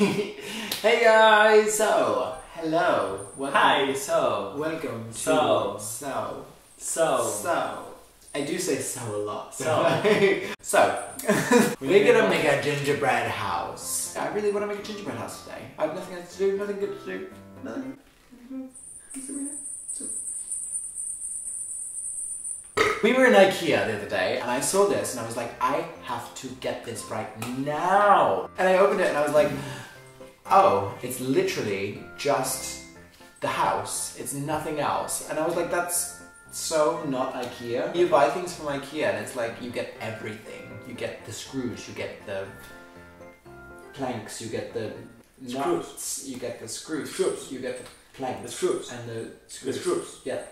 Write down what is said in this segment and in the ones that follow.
hey guys, so hello. Welcome. Hi, so, Welcome to So. so so, so. I do say so a lot. So. so we're gonna make a gingerbread house. I really want to make a gingerbread house today. I have nothing else to do. Nothing good to do. Nothing. We were in IKEA the other day and I saw this and I was like, I have to get this right now. And I opened it and I was like, oh, it's literally just the house. It's nothing else. And I was like, that's so not IKEA. You buy things from IKEA and it's like you get everything. You get the screws, you get the planks, you get the Screws. nuts, you get the screws, Screws. you get the planks, The screws. and the screws. the screws. screws, Yeah,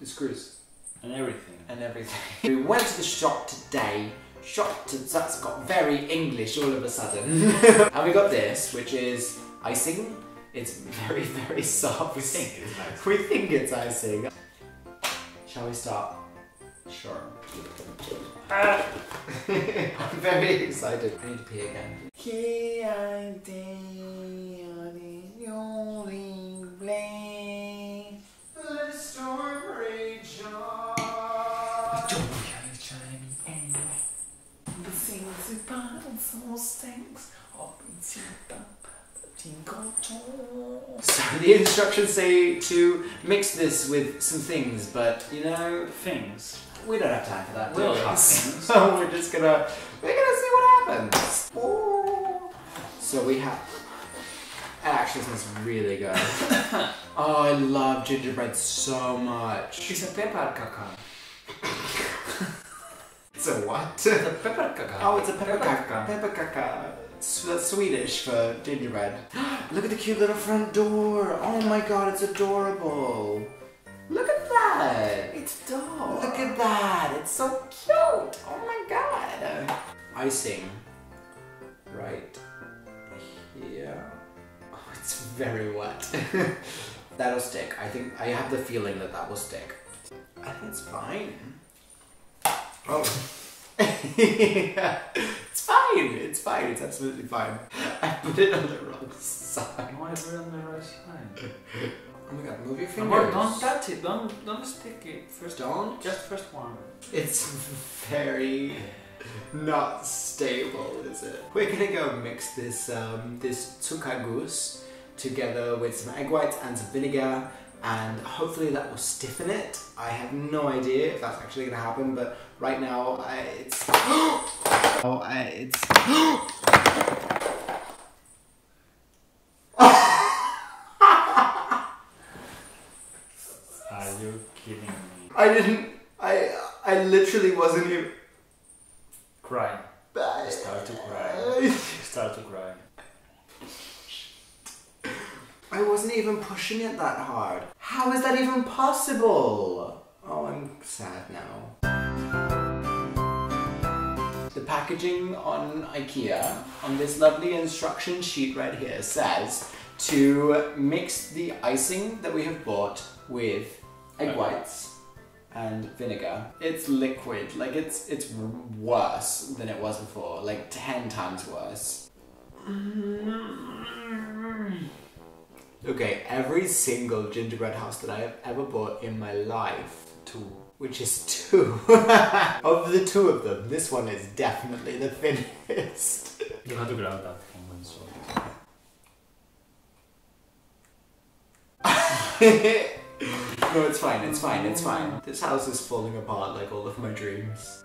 the screws and everything. and everything. we went to the shop today. To, that's got very English all of a sudden. and we got this, which is icing. It's very, very soft. We think it's nice. We think it's icing. Shall we start? Sure. I'm very excited. I need to pee again. Let the storm rage. So the instructions say to mix this with some things, but you know, Things. we don't have time for that. We'll we? have things. So we're just gonna we're gonna see what happens. Ooh. So we have. It actually smells really good. oh, I love gingerbread so much. It's a pepper caca. It's a what? It's a pepper caca. Oh, it's a pepper Pepper caca. Pepper caca. That's Swedish for gingerbread. Look at the cute little front door. Oh my god, it's adorable. Look at that. It's dog. Look at that. It's so cute. Oh my god. Icing. Right here. Oh, it's very wet. That'll stick. I think I have the feeling that that will stick. I think it's fine. Oh. it's fine. It's fine. It's absolutely fine. I put it on the wrong side. Why is it on the right side? Oh my god, move your fingers. on, don't touch it. Don't don't stick it. First, Don't? Just first one. It's very not stable, is it? We're gonna go mix this um, this zuckerguss together with some egg whites and some vinegar, and hopefully that will stiffen it. I have no idea if that's actually gonna happen, but right now I, it's oh I, it's. Are you kidding me? I didn't. I I literally wasn't even. Cry. Start to cry. I Start to cry. I wasn't even pushing it that hard. How is that even possible? Oh, I'm sad now. The packaging on IKEA, on this lovely instruction sheet right here, says to mix the icing that we have bought with egg Okay. whites and vinegar. It's liquid, like it's it's worse than it was before, like 10 times worse. Mm. Okay, every single gingerbread house that I have ever bought in my life, Two. which is two, of the two of them, this one is definitely the thinnest. You have to grab that one so. no, it's fine, it's fine, it's fine. This house is falling apart like all of my dreams.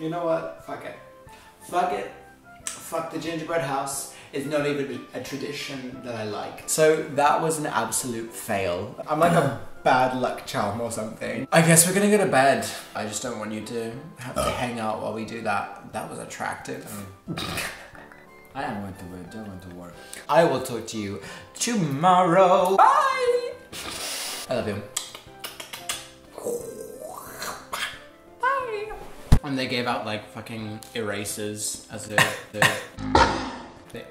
You know what? Fuck it. Fuck it. Fuck the gingerbread house. It's not even a tradition that I like. So that was an absolute fail. I'm like a bad luck charm or something. I guess we're gonna go to bed. I just don't want you to have to hang out while we do that. That was attractive. Mm. I am going to bed. You're going to work. I will talk to you tomorrow. Bye. I love you. And they gave out like fucking erasers as a. the- the-